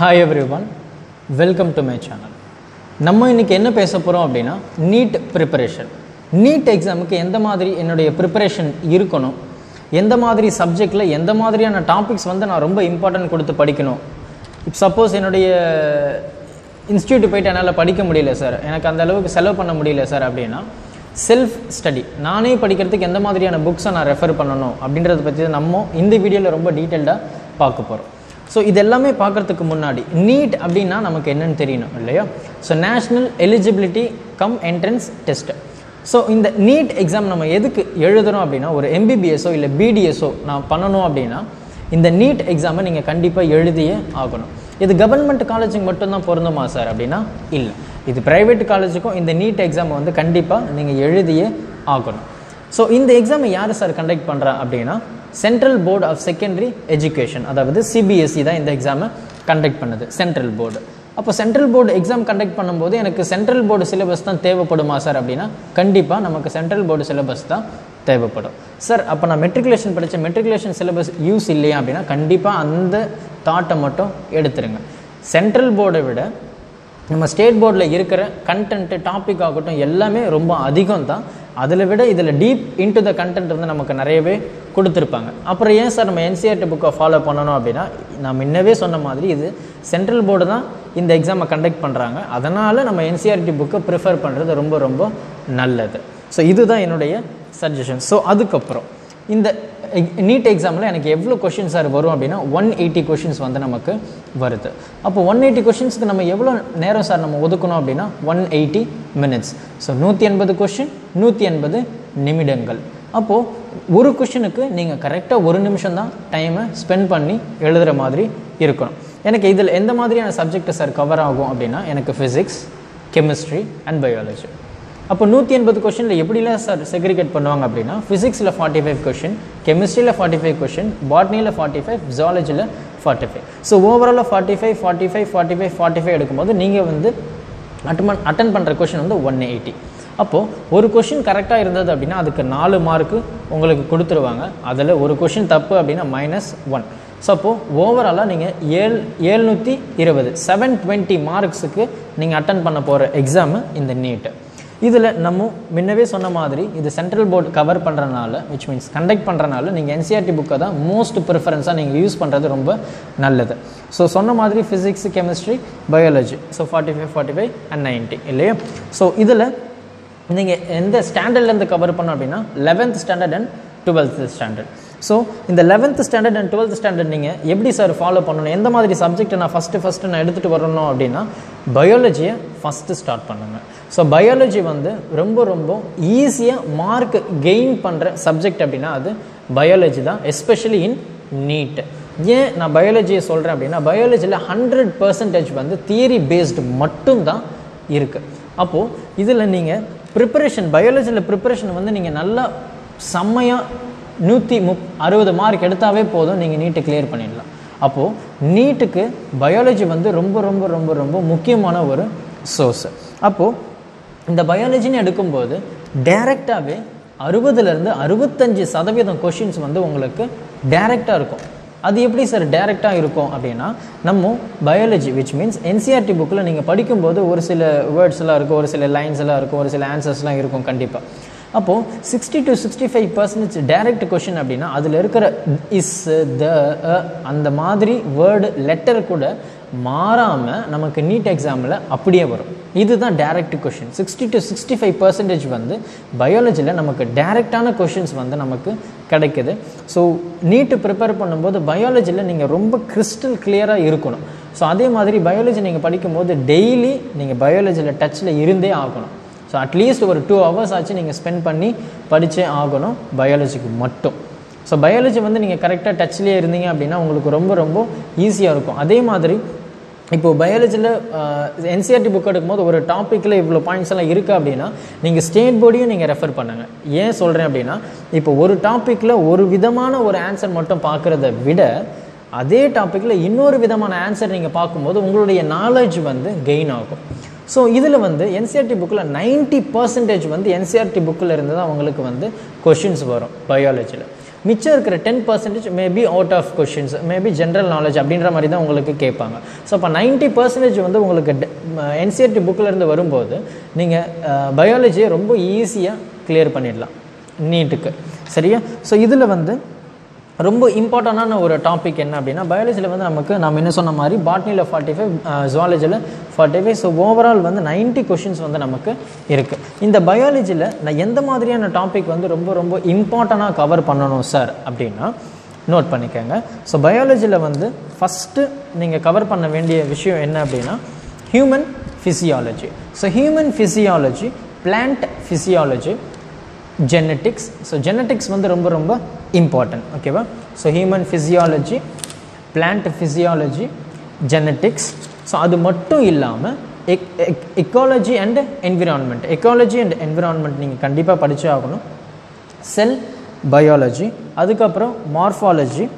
Hi everyone welcome to my channel நம்ம இன்னைக்கு என்ன பேச போகிறோம் அப்படின்னா நீட் ப்ரிப்பரேஷன் நீட் எக்ஸாமுக்கு எந்த மாதிரி என்னுடைய ப்ரிப்பரேஷன் இருக்கணும்? எந்த மாதிரி சப்ஜெக்டில் எந்த மாதிரியான டாபிக்ஸ் வந்து நான் ரொம்ப இம்பார்ட்டன்ட் கொடுத்து படிக்கணும்? இப்போ சப்போஸ் என்னுடைய இன்ஸ்டியூட் போயிட்டு என்னால் படிக்க முடியல சார் எனக்கு அந்த அளவுக்கு செலவு பண்ண முடியல சார் அப்படின்னா செல்ஃப் ஸ்டடி நானே படிக்கிறதுக்கு எந்த மாதிரியான புக்ஸை நான் ரெஃபர் பண்ணணும் அப்படின்றத பற்றி நம்ம இந்த வீடியோவில் ரொம்ப டீட்டெயில்டாக பார்க்க போகிறோம் ஸோ இது எல்லாமே பார்க்குறதுக்கு முன்னாடி. நீட் அப்படின்னா நமக்கு என்னன்னு தெரியணும் இல்லையா? So national eligibility cum entrance test so இந்த நீட் எக்ஸாம் நம்ம எதுக்கு எழுதுகிறோம் அப்படின்னா ஒரு எம்பிபிஎஸ்ஸோ இல்லை பிடிஎஸ்ஸோ நான் பண்ணணும் அப்படின்னா இந்த நீட் எக்ஸாமை நீங்கள் கண்டிப்பாக எழுதியே ஆகணும். இது கவர்மெண்ட் காலேஜுக்கு மட்டும்தான் பொருந்துமா சார் அப்படின்னா இல்லை. இது ப்ரைவேட் காலேஜுக்கும் இந்த நீட் எக்ஸாமை வந்து கண்டிப்பாக நீங்கள் எழுதியே ஆகணும். ஸோ இந்த எக்ஸாமை யார் சார் கண்டக்ட் பண்ணுறா அப்படின்னா central board of secondary education அதாவது சிபிஎஸ்சி தான் இந்த எக்ஸாமை கண்டக்ட் பண்ணுது சென்ட்ரல் போர்டு அப்போ சென்ட்ரல் போர்டு எக்ஸாம் கண்டக்ட் பண்ணும்போது எனக்கு சென்ட்ரல் போர்டு சிலபஸ் தான் தேவைப்படுமா சார் அப்படின்னா கண்டிப்பாக நமக்கு சென்ட்ரல் போர்டு சிலபஸ் தான் தேவைப்படும். சார் அப்போ நான் மெட்ரிகுலேஷன் படித்த மெட்ரிகுலேஷன் சிலபஸ் யூஸ் இல்லையா அப்படின்னா கண்டிப்பாக அந்த தாட்டை மட்டும் எடுத்துருங்க. சென்ட்ரல் போர்டை விட நம்ம ஸ்டேட் போர்டில் இருக்கிற கண்டென்ட்டு டாபிக் ஆகட்டும் எல்லாமே ரொம்ப அதிகம் தான் அதில் விட இதில் டீப் இன்டு த கண்டென்ட் வந்து நமக்கு நிறையவே கொடுத்துருப்பாங்க. அப்புறம் ஏன் சார் நம்ம என்சிஆர்டி புக்கை ஃபாலோ பண்ணணும் அப்படின்னா நான் முன்னவே சொன்ன மாதிரி இது சென்ட்ரல் போர்டு தான் இந்த எக்ஸாமை கண்டக்ட் பண்ணுறாங்க அதனால் நம்ம என்சிஆர்டி புக்கை ப்ரிஃபர் பண்ணுறது ரொம்ப ரொம்ப நல்லது. ஸோ இதுதான் என்னுடைய சஜஷன் ஸோ அதுக்கப்புறம். இந்த நீட் எக்ஸாமில் எனக்கு எவ்வளோ கொஷின்ஸ் சார் வரும் அப்படின்னா ஒன் எயிட்டி கொஷின்ஸ் வந்து நமக்கு வருது. அப்போ ஒன் எயிட்டி கொஷின்ஸ்க்கு நம்ம எவ்வளோ நேரம் சார் நம்ம ஒதுக்கணும் அப்படின்னா ஒன் எயிட்டி மினிட்ஸ் ஸோ நூற்றி எண்பது கொஷின் நூற்றி எண்பது நிமிடங்கள். அப்போது ஒரு கொஷினுக்கு நீங்கள் கரெக்டாக ஒரு நிமிஷம் தான் டைமை ஸ்பெண்ட் பண்ணி எழுதுகிற மாதிரி இருக்கணும். எனக்கு இதில் எந்த மாதிரியான சப்ஜெக்ட் சார் கவர் ஆகும் அப்படின்னா எனக்கு ஃபிசிக்ஸ் கெமிஸ்ட்ரி அண்ட் பயாலஜி அப்போ நூற்றி எண்பது கொஷனில் எப்படிலாம் சார் செக்ரிகேட் பண்ணுவாங்க அப்படின்னா ஃபிசிக்ஸில் ஃபார்ட்டி ஃபைவ் கொஷின் கெமிஸ்ட்ரியில் ஃபார்ட்டி ஃபைவ் கொஷின் பாட்னியில் ஃபார்ட்டி ஃபைவ் ஜாலஜியில் ஃபார்ட்டி ஃபைவ் ஸோ ஓவராலாக forty five forty five forty five forty five எடுக்கும்போது நீங்கள் வந்து அட்டன் அட்டன் பண்ணுற கொஷின் வந்து ஒன் எயிட்டி அப்போது ஒரு கொஷின் கரெக்டாக இருந்தது அப்படின்னா அதுக்கு நாலு மார்க்கு உங்களுக்கு கொடுத்துருவாங்க. அதில் ஒரு கொஷின் தப்பு அப்படின்னா மைனஸ் ஒன் ஸோ அப்போது ஓவராலாக நீங்கள் ஏழ் ஏழ்நூற்றி இருபது செவன் டுவெண்ட்டி மார்க்ஸுக்கு நீங்கள் அட்டன் பண்ண போகிற எக்ஸாமு இந்த நீட்டு இதில் நம்ம முன்னவே சொன்ன மாதிரி இது சென்ட்ரல் போர்டு கவர் பண்ணுறனால விச் மீன்ஸ் கண்டக்ட் பண்ணுறனால நீங்கள் என்சிஆர்டி புக்கை தான் மோஸ்ட் ப்ரிஃபரன்ஸாக நீங்கள் யூஸ் பண்ணுறது ரொம்ப நல்லது. ஸோ சொன்ன மாதிரி physics chemistry biology so forty five forty five and ninety இல்லையா? ஸோ இதில் நீங்கள் எந்த ஸ்டாண்டர்ட்லேருந்து கவர் பண்ணோம் அப்படின்னா eleventh standard and twelfth standard so இந்த eleventh standard and twelfth standard நீங்கள் எப்படி சார் ஃபாலோ பண்ணணும்? எந்த மாதிரி சப்ஜெக்ட்டை நான் ஃபஸ்ட்டு ஃபஸ்ட்டு நான் எடுத்துகிட்டு வரணும் அப்படின்னா பயாலஜியை ஃபஸ்ட்டு ஸ்டார்ட் பண்ணுங்கள் ஸோ பயாலஜி வந்து ரொம்ப ரொம்ப ஈஸியாக மார்க் கெயின் பண்ணுற சப்ஜெக்ட் அப்படின்னா அது பயாலஜி தான் எஸ்பெஷலி இன் நீட் ஏன் நான் பயாலஜியை சொல்கிறேன் அப்படின்னா பயாலஜியில் ஹண்ட்ரட் பர்சன்டேஜ் வந்து தியரி பேஸ்டு மட்டும்தான் இருக்குது அப்போது இதில் நீங்கள் ப்ரிப்பரேஷன் பயாலஜியில் ப்ரிப்பரேஷன் வந்து நீங்கள் நல்லா செம்மையாக நூற்றி முப் அறுபது மார்க் எடுத்தாவே போதும் நீங்கள் நீட்டை கிளியர் பண்ணிடலாம். அப்போது நீட்டுக்கு பயாலஜி வந்து ரொம்ப ரொம்ப ரொம்ப ரொம்ப முக்கியமான ஒரு சோர்ஸு அப்போது இந்த பயாலஜின்னு எடுக்கும்போது டைரெக்டாகவே அறுபதுலேருந்து அறுபத்தஞ்சு சதவீதம் கொஷின்ஸ் வந்து உங்களுக்கு டைரெக்டாக இருக்கும். அது எப்படி சார் டைரெக்டாக இருக்கும் அப்படின்னா நம்ம பயாலஜி விச் மீன்ஸ் என்சிஆர்டி புக்கில் நீங்கள் படிக்கும்போது ஒரு சில வேர்ட்ஸ்லாம் இருக்கும் ஒரு சில லைன்ஸ் எல்லாம் இருக்கும் ஒரு சில ஆன்சர்ஸ்லாம் இருக்கும் கண்டிப்பாக அப்போது sixty to sixty five percentage direct question அப்படின்னா அதில் இருக்கிற இஸ் த அந்த மாதிரி வேர்டு லெட்டர் கூட மாறாமல் நமக்கு நீட் எக்ஸாமில் அப்படியே வரும். இதுதான் direct question sixty to sixty five percentage வந்து பயாலஜியில் நமக்கு டைரெக்டான கொஷின்ஸ் வந்து நமக்கு கிடைக்குது. ஸோ நீட்டு ப்ரிப்பேர் பண்ணும்போது பயாலஜியில் நீங்கள் ரொம்ப கிறிஸ்டல் கிளியராக இருக்கணும். ஸோ அதே மாதிரி பயாலஜி நீங்கள் படிக்கும்போது டெய்லி நீங்கள் பயாலஜியில் டச்சில் இருந்தே ஆகணும். ஸோ அட்லீஸ்ட் ஒரு டூ ஹவர்ஸ் ஆச்சு நீங்கள் ஸ்பெண்ட் பண்ணி படித்தே ஆகணும் பயாலஜிக்கு மட்டும். ஸோ பயாலஜி வந்து நீங்கள் கரெக்டாக டச்லேயே இருந்தீங்க அப்படின்னா உங்களுக்கு ரொம்ப ரொம்ப ஈஸியாக இருக்கும். அதே மாதிரி இப்போது பயாலஜியில் என்சிஆர்டி புக் எடுக்கும்போது ஒரு டாப்பிக்கில் இவ்வளோ பாயிண்ட்ஸ் எல்லாம் இருக்குது அப்படின்னா நீங்கள் ஸ்டேட் போர்டையும் நீங்கள் ரெஃபர் பண்ணுங்கள் ஏன் சொல்கிறேன் அப்படின்னா இப்போ ஒரு டாப்பிக்கில் ஒரு விதமான ஒரு ஆன்சர் மட்டும் பார்க்குறத விட அதே டாப்பிக்கில் இன்னொரு விதமான ஆன்சர் நீங்கள் பார்க்கும்போது உங்களுடைய நாலேஜ் வந்து கெயின் ஆகும். ஸோ இதில் வந்து என்சிஆர்டி புக்கில் நைன்ட்டி பர்சன்டேஜ் வந்து என்சிஆர்டி புக்கில் இருந்து தான் அவங்களுக்கு வந்து கொஷின்ஸ் வரும் பயாலஜியில் மிச்சம் இருக்கிற ten percentage maybe out of questions maybe general knowledge அப்படின்ற மாதிரி தான் உங்களுக்கு கேட்பாங்க. ஸோ அப்போ நைன்ட்டி பர்சன்டேஜ் வந்து உங்களுக்கு என்சிஆர்டி புக்கிலேருந்து வரும்போது நீங்கள் பயாலஜியை ரொம்ப ஈஸியாக கிளியர் பண்ணிடலாம். நீட்டுக்கு. சரியா? ஸோ இதில் வந்து ரொம்ப இம்பார்ட்டண்டான ஒரு டாபிக் என்ன அப்படின்னா பயாலஜியில் வந்து நமக்கு நம்ம என்ன சொன்ன மாதிரி பாட்னியில் ஃபார்ட்டி ஃபைவ் ஜுவாலஜியில் ஃபார்ட்டி ஃபைவ் ஸோ ஓவரால் வந்து 90 கொஷின்ஸ் வந்து நமக்கு இருக்குது இந்த பயாலஜியில் நான் எந்த மாதிரியான டாபிக் வந்து ரொம்ப ரொம்ப இம்பார்ட்டண்ட்டாக கவர் பண்ணணும் சார் அப்படின்னா நோட் பண்ணிக்கோங்க. ஸோ பயாலஜியில் வந்து ஃபஸ்ட்டு நீங்கள் கவர் பண்ண வேண்டிய விஷயம் என்ன அப்படின்னா human physiology so human physiology plant physiology genetics so genetics வந்து ரொம்ப ரொம்ப இம்பார்ட்டன்ட் ஓகேவா so human physiology plant physiology genetics so அது மட்டும் இல்லாமல் ecology and environment ecology and environment நீங்கள் கண்டிப்பாக படித்தே ஆகணும். செல் பயாலஜி அதுக்கப்புறம் மார்ஃபாலஜி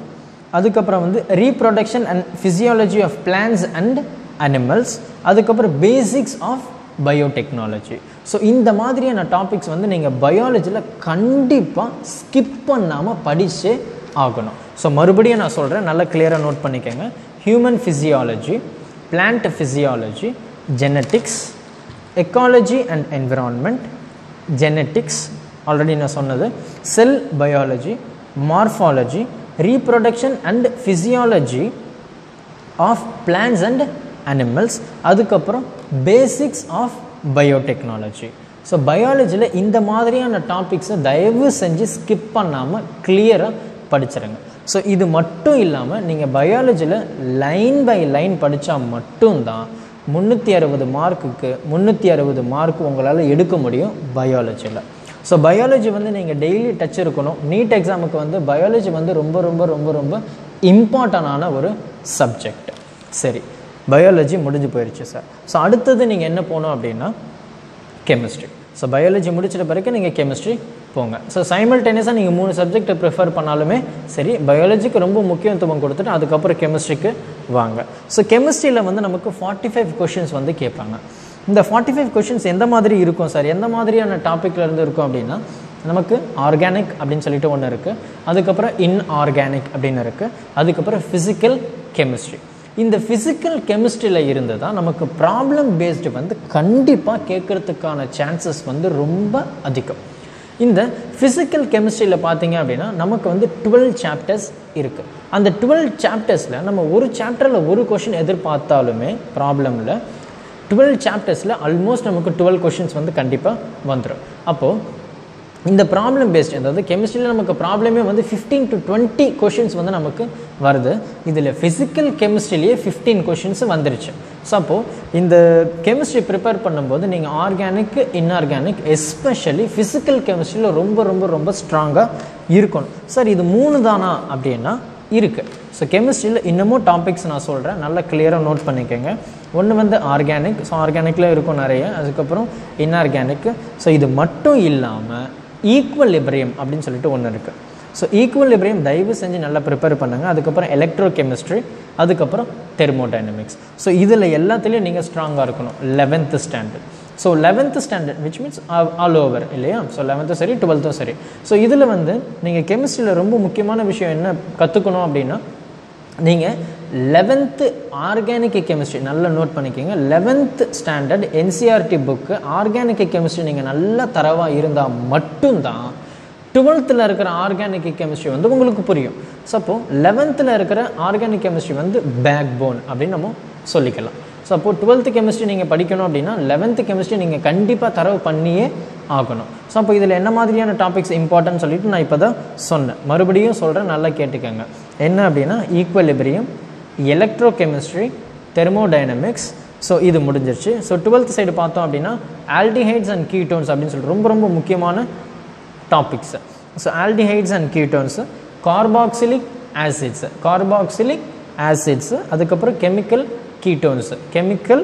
அதுக்கப்புறம் வந்து reproduction and physiology of plants and animals அதுக்கப்புறம் பேசிக்ஸ் ஆஃப் பயோடெக்னாலஜி ஸோ இந்த மாதிரியான டாபிக்ஸ் வந்து நீங்கள் பயாலஜியில் கண்டிப்பாக ஸ்கிப் பண்ணாமல் படித்தே ஆகணும். ஸோ மறுபடியும் நான் சொல்கிறேன் நல்லா கிளியராக நோட் பண்ணிக்கோங்க. Human physiology plant physiology genetics ecology and environment genetics already நான் சொன்னது. Cell biology morphology reproduction and physiology of plants and animals அதுக்கப்புறம் பேசிக்ஸ் ஆஃப் பயோடெக்னாலஜி ஸோ பயாலஜியில் இந்த மாதிரியான டாபிக்ஸை தயவு செஞ்சு ஸ்கிப் பண்ணாமல் கிளியராக படிச்சிருங்க. ஸோ இது மட்டும் இல்லாமல் நீங்கள் பயாலஜியில் லைன் பை லைன் படித்தா மட்டும்தான் முந்நூற்றி அறுபது மார்க்குக்கு முந்நூற்றி அறுபது மார்க் உங்களால் எடுக்க முடியும் பயாலஜியில் ஸோ பயாலஜி வந்து நீங்கள் டெய்லி டச் இருக்கணும். நீட் எக்ஸாமுக்கு வந்து பயாலஜி வந்து ரொம்ப ரொம்ப ரொம்ப ரொம்ப இம்பார்ட்டண்டான ஒரு சப்ஜெக்ட் சரி. பயாலஜி முடிஞ்சு போயிடுச்சு சார் ஸோ அடுத்தது நீங்கள் என்ன போகணும் அப்படின்னா கெமிஸ்ட்ரி ஸோ பயாலஜி முடிச்சிட்ட பிறகு நீங்கள் கெமிஸ்ட்ரி போங்க. ஸோ சைமல்டேனியஸாக நீங்கள் மூணு சப்ஜெக்டை ப்ரிஃபர் பண்ணாலுமே சரி பயாலஜிக்கு ரொம்ப முக்கியத்துவம் கொடுத்துட்டு அதுக்கப்புறம் கெமிஸ்ட்ரிக்கு வாங்க. ஸோ கெமிஸ்ட்ரியில் வந்து நமக்கு ஃபார்ட்டி ஃபைவ் கொஷின்ஸ் வந்து கேட்பாங்க. இந்த ஃபார்ட்டி ஃபைவ் கொஷின்ஸ் எந்த மாதிரி இருக்கும் சார் எந்த மாதிரியான டாப்பிக்கில் இருந்து இருக்கும் அப்படின்னா நமக்கு ஆர்கானிக் அப்படின்னு சொல்லிட்டு ஒன்று இருக்குது அதுக்கப்புறம் இன்ஆர்கானிக் அப்படின்னு இருக்குது அதுக்கப்புறம் ஃபிசிக்கல் கெமிஸ்ட்ரி இந்த ஃபிசிக்கல் கெமிஸ்ட்ரியில் இருந்து தான் நமக்கு ப்ராப்ளம் பேஸ்டு வந்து கண்டிப்பாக கேட்குறதுக்கான சான்சஸ் வந்து ரொம்ப அதிகம். இந்த ஃபிசிக்கல் கெமிஸ்ட்ரியில் பார்த்தீங்க அப்படின்னா நமக்கு வந்து டுவெல் சாப்டர்ஸ் இருக்குது அந்த டுவெல் சாப்டர்ஸில் நம்ம ஒரு சாப்டரில் ஒரு கொஷின் எதிர்பார்த்தாலுமே ப்ராப்ளமில் டுவெல் சாப்டர்ஸில் ஆல்மோஸ்ட் நமக்கு டுவெல் கொஷின்ஸ் வந்து கண்டிப்பாக வந்துடும் அப்போது இந்த ப்ராப்ளம் பேஸ்ட் அதாவது கெமிஸ்ட்ரியில் நமக்கு ப்ராப்ளமே வந்து ஃபிஃப்டீன் டு டுவெண்ட்டி கொஷின்ஸ் வந்து நமக்கு வருது. இதில் ஃபிசிக்கல் கெமிஸ்ட்ரிலேயே ஃபிஃப்டீன் கொஷின்ஸ் வந்துருச்சு. ஸோ அப்போது இந்த கெமிஸ்ட்ரி ப்ரிப்பேர் பண்ணும்போது நீங்கள் ஆர்கானிக் இன்ஆர்கானிக் எஸ்பெஷலி ஃபிசிக்கல் கெமிஸ்ட்ரியில் ரொம்ப ரொம்ப ரொம்ப ஸ்ட்ராங்காக இருக்கணும். சார் இது மூணு தானா அப்படின்னா இருக்குது ஸோ கெமிஸ்ட்ரியில் இன்னமும் டாபிக்ஸ் நான் சொல்கிறேன் நல்லா கிளியராக நோட் பண்ணிக்கோங்க. ஒன்று வந்து ஆர்கானிக் ஸோ ஆர்கானிக்கில் இருக்கும் நிறைய. அதுக்கப்புறம் இன்ஆர்கானிக் ஸோ இது மட்டும் இல்லாமல் ஈக்குவல் லிபரியம் அப்படின்னு சொல்லிட்டு ஒன்று இருக்குது ஸோ ஈக்குவல் லிபரியம் தயவு செஞ்சு நல்லா ப்ரிப்பேர் பண்ணுங்கள் அதுக்கப்புறம் எலக்ட்ரோ கெமிஸ்ட்ரி அதுக்கப்புறம் தெர்மோடைனமிக்ஸ் ஸோ இதில் எல்லாத்துலேயும் நீங்கள் ஸ்ட்ராங்காக இருக்கணும். Eleventh standard so eleventh standard which means all over இல்லையா? ஸோ லெவன்த்தும் சரி டுவெல்த்தும் சரி. ஸோ இதில் வந்து நீங்கள் கெமிஸ்ட்ரியில் ரொம்ப முக்கியமான விஷயம் என்ன கற்றுக்கணும் அப்படின்னா நீங்கள் லெவன்த்து ஆர்கானிக் கெமிஸ்ட்ரி நல்லா நோட் பண்ணிக்கோங்க. Eleventh standard NCERT book organic chemistry நீங்கள் நல்லா தரவாக இருந்தால் மட்டும்தான் டுவெல்த்தில் இருக்கிற ஆர்கானிக் கெமிஸ்ட்ரி வந்து உங்களுக்கு புரியும். ஸோ அப்போது லெவன்த்தில் இருக்கிற ஆர்கானிக் கெமிஸ்ட்ரி வந்து பேக் போன் அப்படின்னு நம்ம சொல்லிக்கலாம். ஸோ அப்போது டுவெல்த்து கெமிஸ்ட்ரி நீங்கள் படிக்கணும் அப்படின்னா லெவன்த்து கெமிஸ்ட்ரி நீங்கள் கண்டிப்பாக தரவு பண்ணியே ஆகணும். ஸோ அப்போ இதில் என்ன மாதிரியான டாபிக்ஸ் இம்பார்ட்டன்ட் சொல்லிட்டு நான் இப்போ தான் சொன்னேன். மறுபடியும் சொல்கிறேன் நல்லா கேட்டுக்கோங்க. என்ன அப்படின்னா equilibrium electro chemistry thermodynamics so இது முடிஞ்சிருச்சு. ஸோ டுவெல்த் சைடு பார்த்தோம் அப்படின்னா ஆல்டிஹைட்ஸ் அண்ட் கீட்டோன்ஸ் அப்படின்னு சொல்லிட்டு ரொம்ப ரொம்ப முக்கியமான topics so aldehydes and ketones carboxylic acids carboxylic acids அதுக்கப்புறம் chemical ketones chemical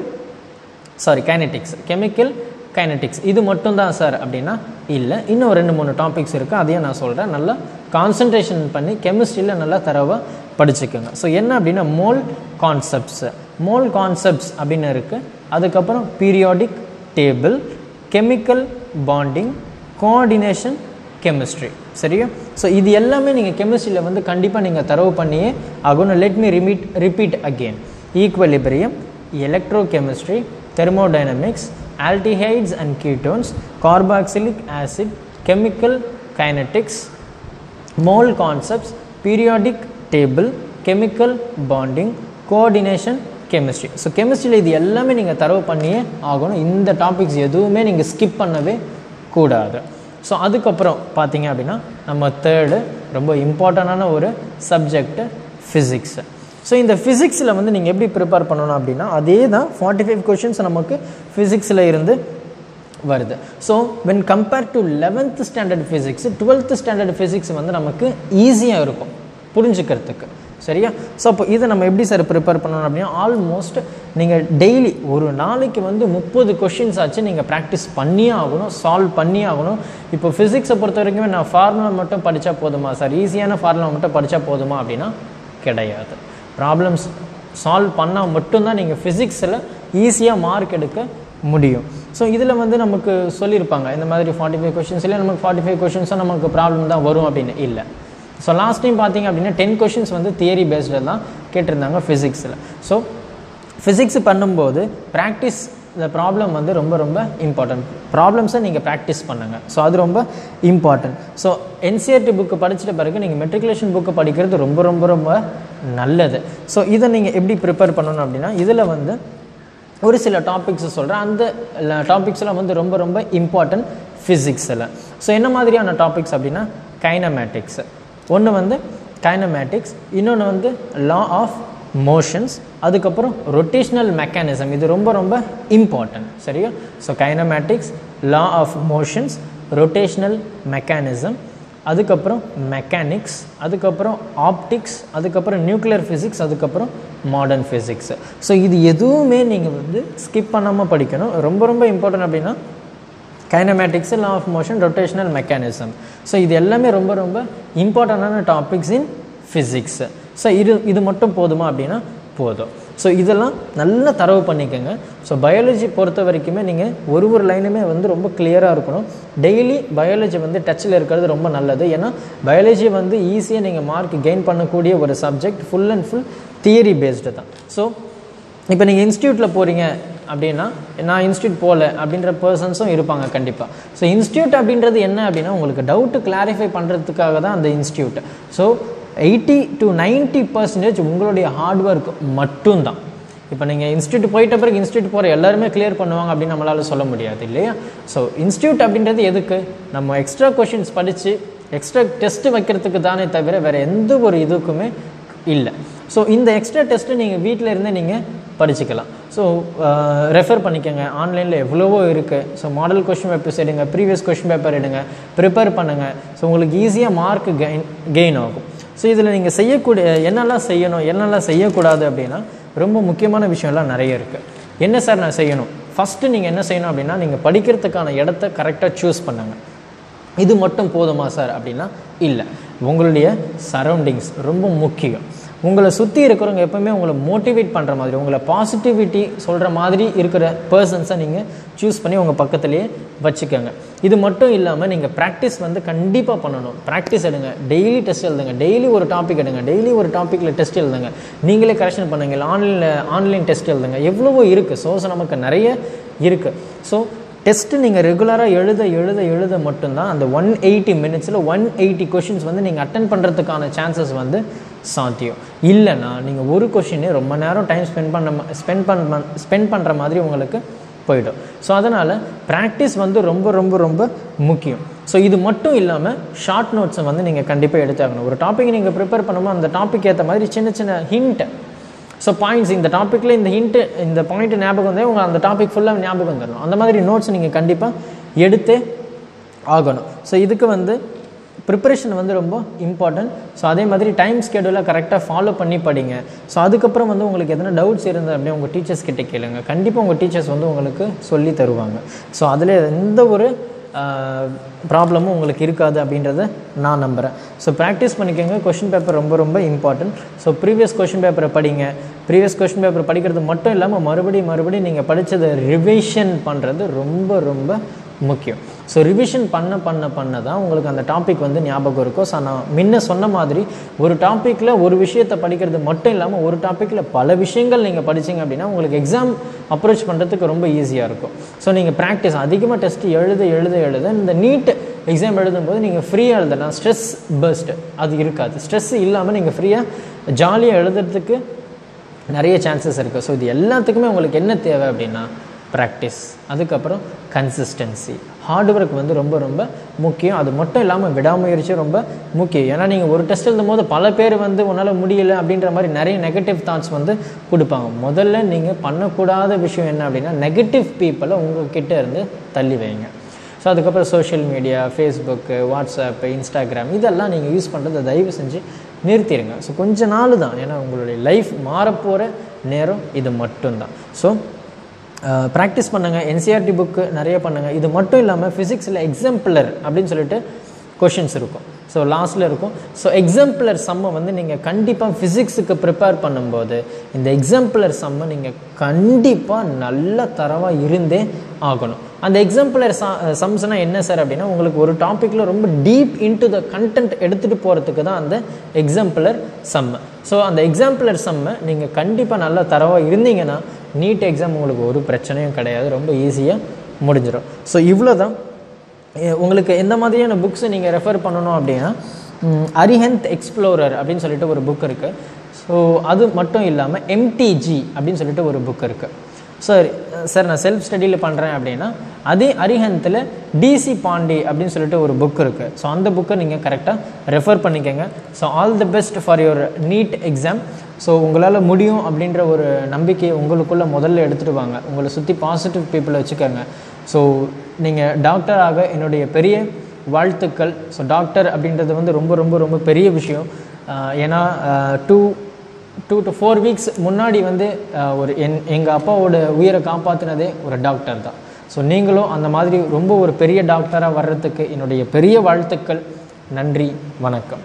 sorry kinetics chemical kinetics இது மட்டும் தான் சார் அப்படின்னா இல்லை. இன்னும் ரெண்டு மூணு டாபிக்ஸ் இருக்குது அதையும் நான் சொல்கிறேன் நல்லா கான்சன்ட்ரேஷன் பண்ணி கெமிஸ்ட்ரியில் நல்லா தரவாக படிச்சுக்கோங்க. ஸோ என்ன அப்படின்னா மோல் கான்செப்ட்ஸு மோல் கான்செப்ட்ஸ் அப்படின்னு இருக்குது அதுக்கப்புறம் periodic table chemical bonding coordination chemistry சரியா? ஸோ இது எல்லாமே நீங்கள் கெமிஸ்ட்ரியில் வந்து கண்டிப்பாக நீங்கள் தரவு பண்ணியே ஆகணும். Let me remeet repeat again equilibrium electrochemistry thermodynamics aldehydes and ketones carboxylic acid chemical kinetics mole concepts periodic table chemical bonding coordination chemistry so கெமிஸ்ட்ரியில் இது எல்லாமே நீங்கள் தரவு பண்ணியே ஆகணும் இந்த டாபிக்ஸ் எதுவுமே நீங்கள் ஸ்கிப் பண்ணவே கூடாது ஸோ அதுக்கப்புறம் பார்த்தீங்க அப்படின்னா நம்ம தேர்டு ரொம்ப இம்பார்ட்டண்டான ஒரு சப்ஜெக்ட் ஃபிசிக்ஸு ஸோ இந்த ஃபிசிக்ஸில் வந்து நீங்கள் எப்படி ப்ரிப்பேர் பண்ணணும் அப்படின்னா அதே தான் ஃபார்ட்டி ஃபைவ் கொஷின்ஸ் நமக்கு ஃபிசிக்ஸில் இருந்து வருது. So when compare to eleventh standard physics twelfth standard physics வந்து நமக்கு ஈஸியாக இருக்கும் புரிஞ்சுக்கிறதுக்கு. சரியா? ஸோ அப்போ இதை நம்ம எப்படி சார் ப்ரிப்பேர் பண்ணணும் அப்படின்னா ஆல்மோஸ்ட் நீங்கள் டெய்லி ஒரு நாளைக்கு வந்து முப்பது கொஷின்ஸ் ஆச்சு நீங்கள் ப்ராக்டிஸ் பண்ணியே ஆகணும் சால்வ் பண்ணியே ஆகணும். இப்போ ஃபிசிக்ஸை பொறுத்த வரைக்குமே நான் ஃபார்முலா மட்டும் படித்தா போதுமா சார் ஈஸியான ஃபார்முலா மட்டும் படித்தா போதுமா அப்படின்னா கிடையாது. ப்ராப்ளம்ஸ் சால்வ் பண்ணால் மட்டும்தான் நீங்கள் ஃபிசிக்ஸில் ஈஸியாக மார்க் எடுக்க முடியும். ஸோ இதில் வந்து நமக்கு சொல்லியிருப்பாங்க இந்த மாதிரி ஃபார்ட்டி ஃபைவ் கொஷின்ஸ்லேயே நமக்கு ஃபார்ட்டி ஃபைவ் கொஷின்ஸும் நமக்கு ப்ராப்ளம் தான் வரும் அப்படின்னு. இல்லை. ஸோ லாஸ்ட் டைம் பார்த்தீங்க அப்படின்னா டென் கொஷின்ஸ் வந்து தியரி பேஸ்டில் தான் கேட்டிருந்தாங்க ஃபிசிக்ஸில் ஸோ ஃபிசிக்ஸ் பண்ணும்போது ப்ராக்டிஸ் இந்த ப்ராப்ளம் வந்து ரொம்ப ரொம்ப இம்பார்ட்டன்ட் ப்ராப்ளம்ஸை நீங்கள் ப்ராக்டிஸ் பண்ணுங்கள் ஸோ அது ரொம்ப இம்பார்ட்டன்ட் ஸோ என்சிஆர்டி புக்கு படிச்சிட்ட பிறகு நீங்கள் மெட்ரிகுலேஷன் புக்கு படிக்கிறது ரொம்ப ரொம்ப ரொம்ப நல்லது. ஸோ இதை நீங்கள் எப்படி ப்ரிப்பேர் பண்ணணும் அப்படின்னா இதில் வந்து ஒரு சில டாபிக்ஸ் சொல்கிறேன் அந்த டாபிக்ஸ்லாம் வந்து ரொம்ப ரொம்ப இம்பார்ட்டன்ட் ஃபிசிக்ஸில் ஸோ என்ன மாதிரியான டாபிக்ஸ் அப்படின்னா கைனமேட்டிக்ஸ் ஒன்று வந்து கைனமேட்டிக்ஸ் இன்னொன்று வந்து லா ஆஃப் மோஷன்ஸ் அதுக்கப்புறம் ரொட்டேஷ்னல் மெக்கானிசம் இது ரொம்ப ரொம்ப இம்பார்ட்டன்ட் சரியா? So kinematics law of motions rotational mechanism அதுக்கப்புறம் மெக்கானிக்ஸ் அதுக்கப்புறம் ஆப்டிக்ஸ் அதுக்கப்புறம் நியூக்ளியர் ஃபிசிக்ஸ் அதுக்கப்புறம் மாடர்ன் ஃபிசிக்ஸ் ஸோ இது எதுவுமே நீங்கள் வந்து ஸ்கிப் பண்ணாமல் படிக்கணும். ரொம்ப ரொம்ப இம்பார்ட்டன்ட் அப்படின்னா kinematics law of motion rotational mechanism so இது எல்லாமே ரொம்ப ரொம்ப இம்பார்ட்டண்டான டாபிக்ஸ் இன் ஃபிசிக்ஸ் ஸோ இது இது மட்டும் போதுமா அப்படின்னா போதும். ஸோ இதெல்லாம் நல்லா தரவு பண்ணிக்கோங்க. ஸோ பயாலஜி பொறுத்த வரைக்குமே நீங்கள் ஒரு ஒரு லைனுமே வந்து ரொம்ப கிளியராக இருக்கணும். டெய்லி பயாலஜி வந்து டச்சில் இருக்கிறது ரொம்ப நல்லது. ஏன்னா பயாலஜி வந்து ஈஸியாக நீங்கள் மார்க் கெயின் பண்ணக்கூடிய ஒரு subject full and full theory based தான். ஸோ இப்போ நீங்கள் இன்ஸ்டியூட்டில் போகிறீங்க அப்படின்னா நான் இன்ஸ்டியூட் போகல அப்படின்ற பர்சன்ஸும் இருப்பாங்க கண்டிப்பாக ஸோ இன்ஸ்டியூட் அப்படின்றது என்ன அப்படின்னா உங்களுக்கு டவுட்டு கிளாரிஃபை பண்ணுறதுக்காக தான் அந்த institute so eighty to ninety percentage உங்களுடைய ஹார்ட் ஒர்க் மட்டும்தான். இப்போ நீங்கள் இன்ஸ்டியூட் போயிட்ட பிறகு இன்ஸ்டியூட் போகிற எல்லாருமே கிளியர் பண்ணுவாங்க அப்படின்னு நம்மளால் சொல்ல முடியாது இல்லையா? ஸோ இன்ஸ்டியூட் அப்படின்றது எதுக்கு? நம்ம எக்ஸ்ட்ரா கொஷின்ஸ் படித்து எக்ஸ்ட்ரா டெஸ்ட் வைக்கிறதுக்கு தானே தவிர வேறு எந்த ஒரு இதுக்குமே இல்லை. ஸோ இந்த எக்ஸ்ட்ரா டெஸ்ட்டு நீங்கள் வீட்டில் இருந்தே நீங்கள் படிச்சுக்கலாம். ஸோ ரெஃபர் பண்ணிக்கோங்க. ஆன்லைனில் எவ்வளவோ இருக்குது ஸோ மாடல் கொஷின் பேப்பர்ஸ் எடுங்க ப்ரீவியஸ் கொஷின் பேப்பர் எடுங்க ப்ரிப்பேர் பண்ணுங்கள் ஸோ உங்களுக்கு ஈஸியாக மார்க் கெயின் கெயின் ஆகும். ஸோ இதில் நீங்கள் செய்யக்கூடிய என்னெல்லாம் செய்யணும் என்னெல்லாம் செய்யக்கூடாது அப்படின்னா ரொம்ப முக்கியமான விஷயம்லாம் நிறைய இருக்குது என்ன சார் நான் செய்யணும்? ஃபஸ்ட்டு நீங்கள் என்ன செய்யணும் அப்படின்னா நீங்கள் படிக்கிறதுக்கான இடத்த கரெக்டாக சூஸ் பண்ணுங்கள் இது மட்டும் போதுமா சார் அப்படின்னா இல்லை. உங்களுடைய சரௌண்டிங்ஸ் ரொம்ப முக்கியம். உங்களை சுற்றி இருக்கிறவங்க எப்பவுமே உங்களை மோட்டிவேட் பண்ணுற மாதிரி உங்களை பாசிட்டிவிட்டி சொல்கிற மாதிரி இருக்கிற பர்சன்ஸை நீங்கள் சூஸ் பண்ணி உங்கள் பக்கத்துலேயே வச்சுக்கோங்க. இது மட்டும் இல்லாமல் நீங்கள் ப்ராக்டிஸ் வந்து கண்டிப்பாக பண்ணணும். ப்ராக்டிஸ் எடுங்க. டெய்லி டெஸ்ட் எழுதுங்க. டெய்லி ஒரு டாபிக் எடுங்க. டெய்லி ஒரு டாப்பிக்கில் டெஸ்ட் எழுதுங்க. நீங்களே கரெக்ஷன் பண்ணுங்கள் ஆன்லைனில் ஆன்லைன் டெஸ்ட் எழுதுங்க. எவ்வளவோ இருக்குது சோர்ஸ் நமக்கு நிறைய இருக்குது ஸோ டெஸ்ட்டு நீங்கள் ரெகுலராக எழுத எழுத எழுத மட்டும்தான் அந்த ஒன் எயிட்டி மினிட்ஸில் ஒன் எயிட்டி கொஷின்ஸ் வந்து நீங்கள் அட்டன் பண்ணுறதுக்கான சான்சஸ் வந்து சாத்தியம். இல்லைன்னா நீங்கள் ஒரு கொஷினே ரொம்ப நேரம் டைம் ஸ்பெண்ட் பண்ண ஸ்பெண்ட் பண்ண ஸ்பெண்ட் பண்ணுற மாதிரி உங்களுக்கு போயிடும். ஸோ அதனால் ப்ராக்டிஸ் வந்து ரொம்ப ரொம்ப ரொம்ப முக்கியம். ஸோ இது மட்டும் இல்லாமல் ஷார்ட் நோட்ஸை வந்து நீங்கள் கண்டிப்பாக எடுத்தாகணும். ஒரு டாபிக் நீங்கள் ப்ரிப்பேர் பண்ணும்போது அந்த டாபிக் ஏற்ற மாதிரி சின்ன சின்ன ஹிண்ட் ஸோ பாயிண்ட்ஸ் இந்த டாப்பிக்கில் இந்த ஹிண்ட்டு இந்த பாயிண்ட் ஞாபகம் வந்தே உங்கள் அந்த டாபிக் ஃபுல்லாக ஞாபகம் தரணும் அந்த மாதிரி நோட்ஸ் நீங்கள் கண்டிப்பாக எடுத்தே ஆகணும். ஸோ இதுக்கு வந்து ப்ரிப்பரேஷன் வந்து ரொம்ப இம்பார்ட்டன்ட் ஸோ அதே மாதிரி டைம் ஸ்கெடியூலை கரெக்டாக ஃபாலோ பண்ணி படிங்க. ஸோ அதுக்கப்புறம் வந்து உங்களுக்கு எதனா டவுட்ஸ் இருந்தது அப்படியே உங்கள் டீச்சர்ஸ் கிட்டே கேளுங்க. கண்டிப்பாக உங்கள் டீச்சர்ஸ் வந்து உங்களுக்கு சொல்லி தருவாங்க. ஸோ அதில் எந்த ஒரு ப்ராப்ளமும் உங்களுக்கு இருக்காது அப்படின்றத நான் நம்புகிறேன் ஸோ ப்ராக்டிஸ் பண்ணிக்கோங்க. கொஷின் பேப்பர் ரொம்ப ரொம்ப இம்பார்ட்டன்ட் ஸோ ப்ரீவியஸ் கொஷின் பேப்பரை படிங்க. ப்ரீவியஸ் கொஷின் பேப்பர் படிக்கிறது மட்டும் இல்லாமல் மறுபடியும் மறுபடியும் நீங்கள் படித்ததை ரிவிஷன் பண்ணுறது ரொம்ப ரொம்ப முக்கியம். ஸோ ரிவிஷன் பண்ண பண்ண பண்ண தான் உங்களுக்கு அந்த டாபிக் வந்து ஞாபகம் இருக்கும் ஸோ நான் முன்ன சொன்ன மாதிரி ஒரு டாப்பிக்கில் ஒரு விஷயத்தை படிக்கிறது மட்டும் இல்லாமல் ஒரு டாப்பிக்கில் பல விஷயங்கள் நீங்கள் படிச்சீங்க அப்படின்னா உங்களுக்கு எக்ஸாம் அப்ரோச் பண்ணுறதுக்கு ரொம்ப ஈஸியாக இருக்கும். ஸோ நீங்கள் ப்ராக்டிஸ் அதிகமாக டெஸ்ட் எழுத எழுத எழுத இந்த நீட் எக்ஸாம் எழுதும்போது நீங்கள் ஃப்ரீயாக எழுதலாம் ஸ்ட்ரெஸ் பெஸ்ட் அது இருக்காது. ஸ்ட்ரெஸ் இல்லாமல் நீங்கள் ஃப்ரீயாக ஜாலியாக எழுதுறதுக்கு நிறைய சான்சஸ் இருக்குது ஸோ இது எல்லாத்துக்குமே உங்களுக்கு என்ன தேவை அப்படின்னா ப்ராக்டிஸ் அதுக்கப்புறம் கன்சிஸ்டன்சி ஹார்ட் ஒர்க் வந்து ரொம்ப ரொம்ப முக்கியம். அது மட்டும் இல்லாமல் விடாமுயற்சி ரொம்ப முக்கியம். ஏன்னா நீங்கள் ஒரு டெஸ்ட் எழுதும் போது பல பேர் வந்து உன்னால் முடியலை அப்படின்ற மாதிரி நிறைய நெகட்டிவ் தாட்ஸ் வந்து கொடுப்பாங்க. முதல்ல நீங்கள் பண்ணக்கூடாத விஷயம் என்ன அப்படின்னா நெகட்டிவ் பீப்புளை உங்ககிட்ட இருந்து தள்ளி வைங்க. ஸோ அதுக்கப்புறம் social media Facebook WhatsApp Instagram இதெல்லாம் நீங்கள் யூஸ் பண்ணுறதை தயவு செஞ்சு நிறுத்திடுங்க ஸோ கொஞ்ச நாள் தான். ஏன்னா உங்களுடைய லைஃப் மாறப்போகிற நேரம் இது மட்டும்தான். ஸோ ப்ராக்டிஸ் பண்ணுங்கள் என்சிஆர்டி புக்கு நிறைய பண்ணுங்கள் இது மட்டும் இல்லாமல் ஃபிசிக்ஸில் எக்ஸாம்பிளர் அப்படின்னு சொல்லிட்டு கொஷின்ஸ் இருக்கும். ஸோ லாஸ்ட்டில் இருக்கும். ஸோ எக்ஸாம்பிளர் சம்மை வந்து நீங்கள் கண்டிப்பாக ஃபிசிக்ஸுக்கு ப்ரிப்பேர் பண்ணும்போது இந்த எக்ஸாம்பிளர் சம்மை நீங்கள் கண்டிப்பாக நல்ல தரவாக இருந்தே ஆகணும். அந்த எக்ஸாம்பிளர் சம்ஸ்னால் என்ன சார் அப்படின்னா உங்களுக்கு ஒரு டாப்பிக்கில் ரொம்ப டீப் இன்டு த கண்டென்ட் எடுத்துகிட்டு போகிறதுக்கு தான் அந்த எக்ஸாம்பிளர் சம்மை ஸோ அந்த எக்ஸாம்பிளர் சம்மை நீங்கள் கண்டிப்பாக நல்ல தரவாக இருந்தீங்கன்னா நீட் எக்ஸாம் உங்களுக்கு ஒரு பிரச்சனையும் கிடையாது ரொம்ப ஈஸியாக முடிஞ்சிடும் ஸோ இவ்வளோ தான் உங்களுக்கு எந்த மாதிரியான புக்ஸை நீங்கள் ரெஃபர் பண்ணணும் அப்படின்னா அரிஹந்த் எக்ஸ்ப்ளோரர் அப்படின்னு சொல்லிட்டு ஒரு புக் இருக்குது ஸோ அது மட்டும் இல்லாமல் எம்டிஜி அப்படின்னு சொல்லிட்டு ஒரு புக் இருக்குது சார் சார் நான் செல்ஃப் ஸ்டடியில் பண்ணுறேன் அப்படின்னா அதே அரிஹந்தில் டிசி பாண்டி அப்படின்னு சொல்லிட்டு ஒரு புக் இருக்குது ஸோ அந்த புக்கை நீங்கள் கரெக்டாக ரெஃபர் பண்ணிக்கோங்க. So all the best for your NEET exam so உங்களால் முடியும் அப்படின்ற ஒரு நம்பிக்கையை உங்களுக்குள்ளே முதல்ல எடுத்துகிட்டு வாங்க. உங்களை சுற்றி பாசிட்டிவ் பீப்புளை வச்சுக்கோங்க. ஸோ நீங்கள் டாக்டராக என்னுடைய பெரிய வாழ்த்துக்கள். ஸோ டாக்டர் அப்படின்றது வந்து ரொம்ப ரொம்ப ரொம்ப பெரிய விஷயம். ஏன்னா two two to four weeks முன்னாடி வந்து ஒரு என் எங்கள் அப்பாவோட உயிரை காப்பாற்றினதே ஒரு டாக்டர் தான். ஸோ நீங்களும் அந்த மாதிரி ரொம்ப ஒரு பெரிய டாக்டராக வர்றதுக்கு என்னுடைய பெரிய வாழ்த்துக்கள். நன்றி வணக்கம்.